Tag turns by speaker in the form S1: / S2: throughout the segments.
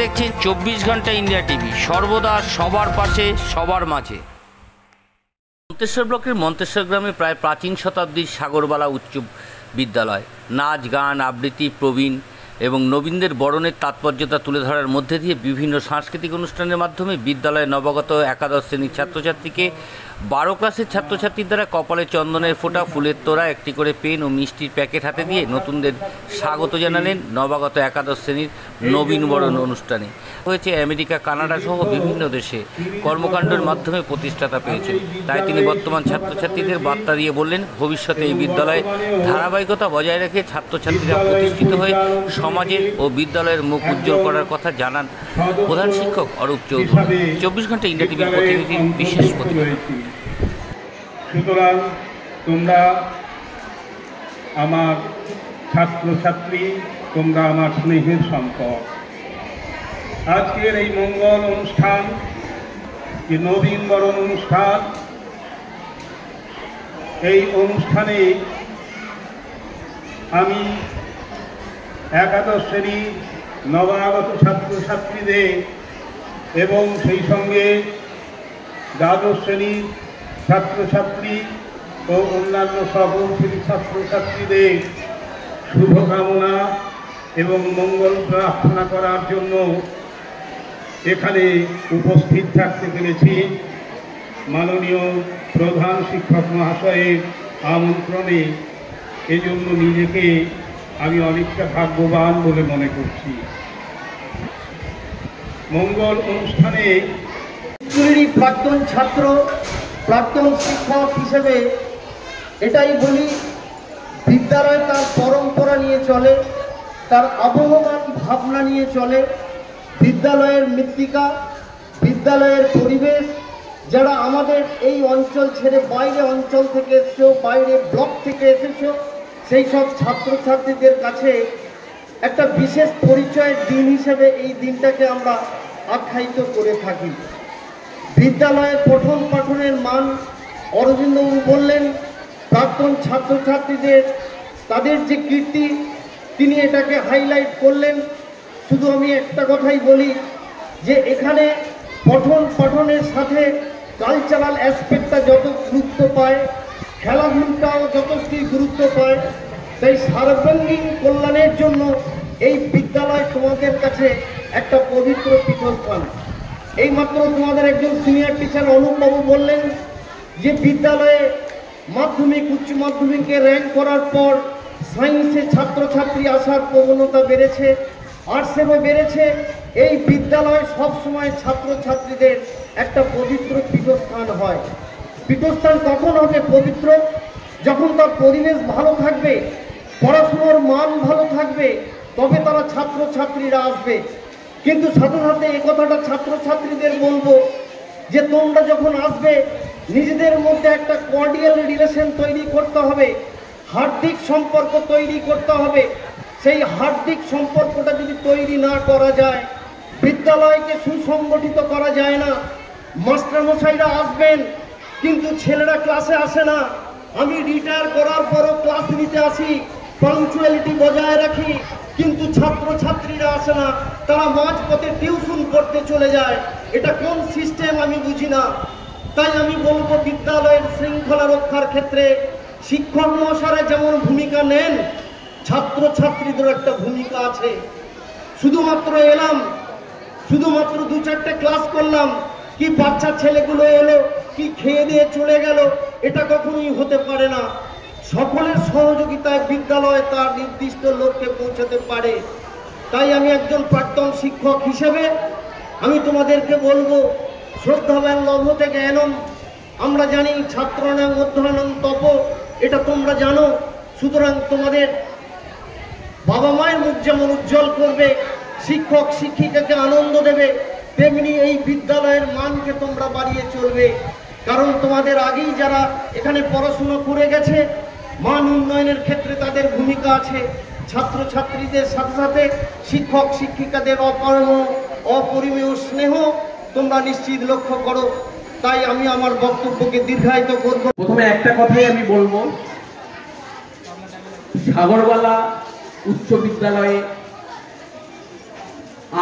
S1: দেখছেন চব্বিশ ঘণ্টা ইন্ডিয়া টিভি। সর্বদা সবার পাশে, সবার মাঝে। মন্তেশ্বর ব্লকের মন্তেশ্বর গ্রামে প্রায় প্রাচীন শতাব্দীর সাগরবালা উচ্চ বিদ্যালয়। নাচ, গান, আবৃত্তি, প্রবীণ এবং নবীনদের বরণের তাৎপর্যতা তুলে ধরার মধ্যে দিয়ে বিভিন্ন সাংস্কৃতিক অনুষ্ঠানের মাধ্যমে বিদ্যালয়ে নবগত একাদশ শ্রেণির ছাত্রছাত্রীকে বারো ক্লাসের ছাত্রছাত্রীর দ্বারা কপালে চন্দনের ফোঁটা, ফুলের তোড়া, একটি করে পেন ও মিষ্টির প্যাকেট হাতে দিয়ে নতুনদের স্বাগত জানালেন নবাগত একাদশ শ্রেণির নবীন বরণ অনুষ্ঠানে। হয়েছে আমেরিকা, কানাডা সহ বিভিন্ন দেশে কর্মকাণ্ডের মাধ্যমে প্রতিষ্ঠাতা পেয়েছেন। তাই তিনি বর্তমান ছাত্রছাত্রীদের বার্তা দিয়ে বললেন, ভবিষ্যতে এই বিদ্যালয়ে ধারাবাহিকতা বজায় রেখে ছাত্রছাত্রীরা প্রতিষ্ঠিত হয়ে সমাজের ও বিদ্যালয়ের মুখ উজ্জ্বল করার কথা জানান প্রধান শিক্ষক অরূপ চৌধুরী। চব্বিশ ঘণ্টা ইন্ডিয়া টিভির প্রতিনিধি বিশেষ প্রতিনিধি।
S2: সুতরাং তোমরা আমার ছাত্রছাত্রী, তোমরা আমার স্নেহের সম্পদ। আজকের এই মঙ্গল অনুষ্ঠান যে নবীন বরণ অনুষ্ঠান, এই অনুষ্ঠানে আমি একাদশ শ্রেণির নবাগত ছাত্রছাত্রীদের এবং সেই সঙ্গে দ্বাদশ শ্রেণির ছাত্রছাত্রী ও অন্যান্য শ্রেণির ছাত্রছাত্রীদের শুভকামনা এবং মঙ্গল প্রার্থনা করার জন্য এখানে উপস্থিত থাকতে পেরেছি। মাননীয় প্রধান শিক্ষক মহাশয়ের আমন্ত্রণে এজন্য নিজেকে আমি অনেকটা ভাগ্যবান বলে মনে করছি। মঙ্গল অনুষ্ঠানে
S3: প্রাক্তন ছাত্র প্রাক্তন শিক্ষক হিসেবে এটাই বলি, বিদ্যালয় তার পরম্পরা নিয়ে চলে, তার আবহমান ভাবনা নিয়ে চলে, বিদ্যালয়ের মৃত্তিকা, বিদ্যালয়ের পরিবেশ, যারা আমাদের এই অঞ্চল ছেড়ে বাইরে অঞ্চল থেকে এসছো, বাইরে ব্লক থেকে এসেছ, সেই সব ছাত্রছাত্রীদের কাছে একটা বিশেষ পরিচয়ের দিন হিসেবে এই দিনটাকে আমরা আখ্যায়িত করে থাকি। বিদ্যালয়ে পঠন পাঠনের মান অরবিন্দবাবু বললেন, প্রাক্তন ছাত্রছাত্রীদের, তাদের যে কীর্তি, তিনি এটাকে হাইলাইট করলেন। শুধু আমি একটা কথাই বলি যে এখানে পঠন পাঠনের সাথে কালচারাল অ্যাসপেক্টটা যত গুরুত্ব পায়, খেলাধুলাটাও যথেষ্ট গুরুত্ব পায়। তাই সার্বাঙ্গীন কল্যাণের জন্য এই বিদ্যালয় তোমাদের কাছে একটা পবিত্র পীঠস্থান। এইমাত্র তোমাদের একজন সিনিয়র টিচার অনুপবাবু বললেন যে বিদ্যালয়ে মাধ্যমিক, উচ্চ মাধ্যমিকে র্যাঙ্ক করার পর সায়েন্সে ছাত্রছাত্রী আসার প্রবণতা বেড়েছে আর্টসেও বেড়েছে। এই বিদ্যালয় সবসময় ছাত্রছাত্রীদের একটা পবিত্র পীঠস্থান হয়। পীঠস্থান কখন হবে পবিত্র? যখন তার পরিবেশ ভালো থাকবে, পড়াশুনোর মান ভালো থাকবে, তবে তারা ছাত্রছাত্রীরা আসবে। কিন্তু সাথে সাথে এ কথাটা ছাত্রছাত্রীদের বলব যে তোমরা যখন আসবে, নিজেদের মধ্যে একটা কর্ডিয়াল রিলেশন তৈরি করতে হবে, হার্দিক সম্পর্ক তৈরি করতে হবে। সেই হার্দিক সম্পর্কটা যদি তৈরি না করা যায়, বিদ্যালয়কে সুসংগঠিত করা যায় না, মাস্টারমশাইরা আসবেন, কিন্তু ছেলেরা ক্লাসে আসে না। আমি রিটায়ার করার পরও ক্লাস নিতে আসি। পাংচুয়ালিটি বজায় রাখি, কিন্তু ছাত্র ছাত্রীরা আসে না। তারা মাঝপথে টিউশন করতে চলে যায়। এটা কোন সিস্টেম আমি বুঝি না। তাই আমি বলব বিদ্যালয়ের শৃঙ্খলা রক্ষার ক্ষেত্রে শিক্ষক মহাশয়রা যেমন ভূমিকা নেন ছাত্র ছাত্রীদের একটা ভূমিকা আছে। শুধুমাত্র এলাম, শুধুমাত্র দু চারটে ক্লাস করলাম, কি বাচ্চা ছেলেগুলো এলো, কি খেয়ে দিয়ে চলে গেল, এটা কখনোই হতে পারে না। সকলের সহযোগিতায় বিদ্যালয় তার নির্দিষ্ট লক্ষ্যে পৌঁছাতে পারে। তাই আমি একজন প্রাক্তন শিক্ষক হিসেবে আমি তোমাদেরকে বলব, শ্রদ্ধাবান লভ থেকে এনম, আমরা জানি ছাত্রানাং অধ্যয়নম তপ, এটা তোমরা জানো। সুতরাং তোমাদের বাবা মায়ের মুখ যেমন উজ্জ্বল করবে, শিক্ষক শিক্ষিকাকে আনন্দ দেবে, তেমনি এই বিদ্যালয়ের মানকে তোমরা বাড়িয়ে চলবে। কারণ তোমাদের আগেই যারা এখানে পড়াশুনো করে গেছে উন্নয়নের ক্ষেত্রে তাদের ভূমিকা আছে। ছাত্রছাত্রীদের সাথে সাথে শিক্ষক, শিক্ষিকাদের অপরম অপরিমেয় স্নেহ তোমরা নিশ্চিত লক্ষ্য করো। তাই আমি আমার বক্তব্যকে দীর্ঘায়িত করব।
S4: প্রথমে একটা কথাই আমি বলব। সাগরবালা উচ্চ বিদ্যালয়ে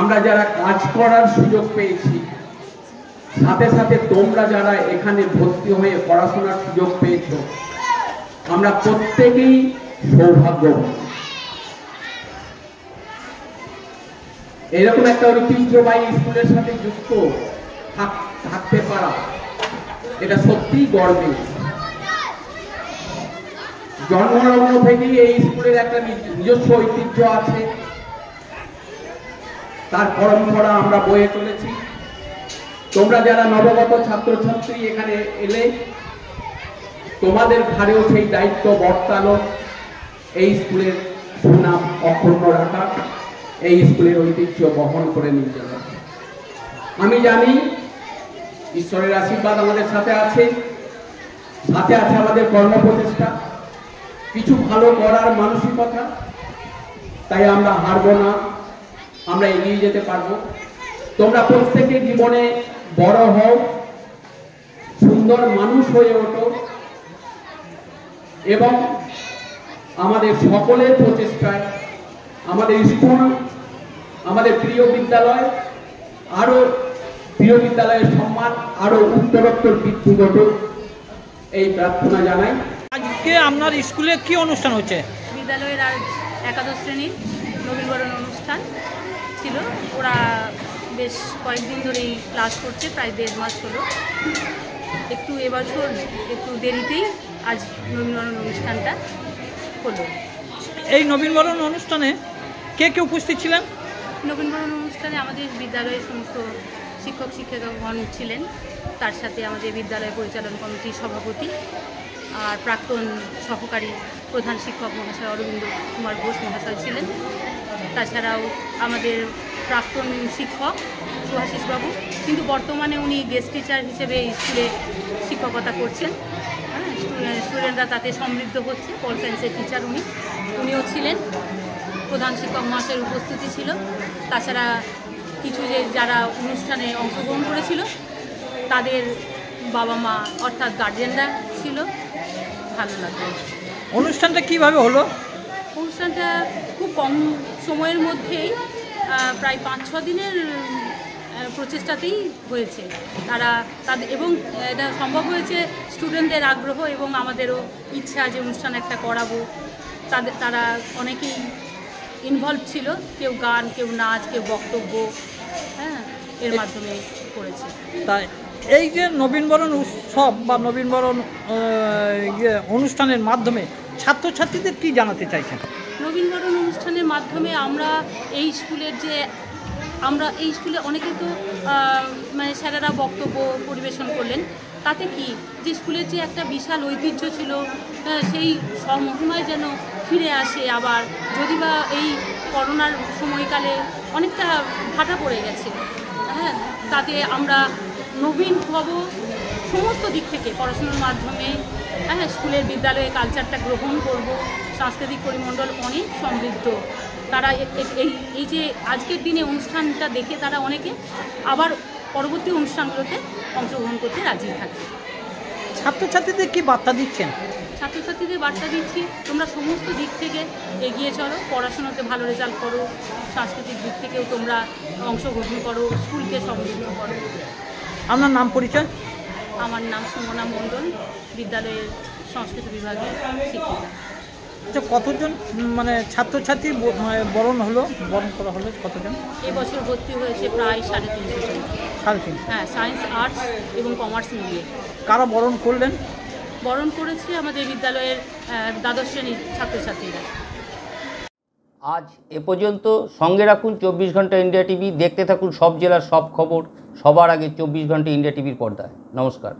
S5: আমরা যারা কাজ করার সুযোগ পেয়েছি, সাথে সাথে তোমরা যারা এখানে ভর্তি হয়ে পড়াশোনার সুযোগ পেয়েছ আমরা প্রত্যেকেই সৌভাগ্যবান। এরকম একটা ঐতিহ্যবাহী স্কুলের সাথে যুক্ত থাকতে পারা, এটা সত্যিই গর্বের। জন্মলগ্ন থেকেই এই স্কুলের একটা নিজস্ব ঐতিহ্য আছে। তার পরম্পরা আমরা বয়ে চলেছি। তোমরা যারা নবগত ছাত্রছাত্রী এখানে এলে তোমাদের ঘাড়েও সেই দায়িত্ব বর্তালো। এই স্কুলের সুনাম অক্ষুণ্ণ রাখা, এই স্কুলের ঐতিহ্য বহন করে নিয়ে যাওয়া। আমি জানি ঈশ্বরের আশীর্বাদ আমাদের সাথে আছে সাথে আছে আমাদের কর্মপ্রচেষ্টা। কিছু ভালো করার মানসিকতা, তাই আমরা হারবো না, আমরা এগিয়ে যেতে পারব। তোমরা প্রত্যেকে জীবনে বড় হও, সুন্দর মানুষ হয়ে ওঠো এবং আমাদের সকলের প্রচেষ্টায় আমাদের স্কুল আমাদের প্রিয় বিদ্যালয় আরও প্রিয় বিদ্যালয়ের সম্মান আরও উত্তরোত্তর বৃদ্ধি ঘটুক এই প্রার্থনা জানাই।
S6: আজকে আপনার স্কুলে কি অনুষ্ঠান হচ্ছে
S7: বিদ্যালয়ের আজ একাদশ শ্রেণির নবীকরণ অনুষ্ঠান ছিল। ওরা বেশ কয়েকদিন ধরেই ক্লাস করছে প্রায় দেড় মাস হলো। একটু এবছর একটু দেরিতেই আজ নবীনবরণ অনুষ্ঠানটা হলো।
S6: এই নবীনবরণ অনুষ্ঠানে কে কে উপস্থিত ছিলেন?
S7: নবীনবরণ অনুষ্ঠানে আমাদের বিদ্যালয়ের সমস্ত শিক্ষক শিক্ষিকাগণ ছিলেন। তার সাথে আমাদের বিদ্যালয় পরিচালন কমিটির সভাপতি আর প্রাক্তন সহকারী প্রধান শিক্ষক মহাশয় অরবিন্দ কুমার ঘোষ মহাশয় ছিলেন। তাছাড়াও আমাদের প্রাক্তন শিক্ষক সুহাশিসবাবু কিন্তু বর্তমানে উনি গেস্ট টিচার হিসেবে স্কুলে শিক্ষকতা করছেন। স্টুডেন্টরা তাতে সমৃদ্ধ হচ্ছে পল সায়েন্সের টিচার উনি। উনিও ছিলেন প্রধান শিক্ষক মহাশয়ের উপস্থিতি ছিল। তাছাড়া কিছু যে যারা অনুষ্ঠানে অংশগ্রহণ করেছিল তাদের বাবা মা অর্থাৎ গার্জেনরা ছিল। ভালো লাগল।
S6: অনুষ্ঠানটা কীভাবে হলো?
S7: অনুষ্ঠানটা খুব কম সময়ের মধ্যেই প্রায় পাঁচ ছ দিনের প্রচেষ্টাতেই হয়েছে। তারা তাদের এবং এটা সম্ভব হয়েছে স্টুডেন্টদের আগ্রহ এবং আমাদেরও ইচ্ছা যে অনুষ্ঠান একটা করাবো। তাদের তারা অনেকেই ইনভলভ ছিল কেউ গান কেউ নাচ কেউ বক্তব্য হ্যাঁ এর মাধ্যমে করেছে।
S6: তাই এই যে নবীনবরণ উৎসব বা নবীনবরণ ইয়ে অনুষ্ঠানের মাধ্যমে ছাত্রছাত্রীদের কি জানাতে চাইছেন?
S7: নবীনবরণ অনুষ্ঠানের মাধ্যমে আমরা এই স্কুলের যে আমরা এই স্কুলে অনেকে তো মানে স্যারেরা বক্তব্য পরিবেশন করলেন। তাতে কি? যে স্কুলের যে একটা বিশাল ঐতিহ্য ছিল সেই মহিমায় যেন ফিরে আসে আবার যদি বা এই করোনার সময়কালে অনেকটা ভাটা পড়ে গেছে। হ্যাঁ তাতে আমরা নবীন হব সমস্ত দিক থেকে পড়াশোনার মাধ্যমে হ্যাঁ স্কুলের বিদ্যালয়ে কালচারটা গ্রহণ করব। সাংস্কৃতিক পরিমণ্ডল অনেক সমৃদ্ধ। তারা এই এই যে আজকের দিনে অনুষ্ঠানটা দেখে তারা অনেকে আবার পরবর্তী অনুষ্ঠানগুলোতে অংশগ্রহণ করতে রাজি থাকে।
S6: ছাত্রছাত্রীদের কি বার্তা দিচ্ছেন?
S7: ছাত্রছাত্রীদের বার্তা দিচ্ছি তোমরা সমস্ত দিক থেকে এগিয়ে চলো পড়াশোনাতে ভালো রেজাল্ট করো সাংস্কৃতিক দিক থেকেও তোমরা অংশগ্রহণ করো স্কুলকে সমৃদ্ধ করো।
S6: আপনার নাম পরিচয়?
S7: আমার নাম সুমনা মণ্ডল বিদ্যালয়ের সংস্কৃত বিভাগের শিক্ষিকা।
S6: আচ্ছা কতজন মানে ছাত্রছাত্রী মানে বরণ হলো বরণ করা হলো কতজন?
S7: এবছর ভর্তি হয়েছে প্রায় সাড়ে তিনশো জন।
S6: সাড়ে তিন
S7: হ্যাঁ সায়েন্স আর্টস এবং কমার্স মিলিয়ে।
S6: কারা বরণ করলেন?
S7: বরণ করেছে আমাদের বিদ্যালয়ের দ্বাদশ শ্রেণির ছাত্রছাত্রীরা।
S1: আজ এ পর্যন্ত সঙ্গে রাখুন চব্বিশ ঘণ্টা ইন্ডিয়া টিভি, দেখতে থাকুন সব জেলার সব খবর, সবার আগে চব্বিশ ঘণ্টা ইন্ডিয়া টিভির পর্দায়। নমস্কার।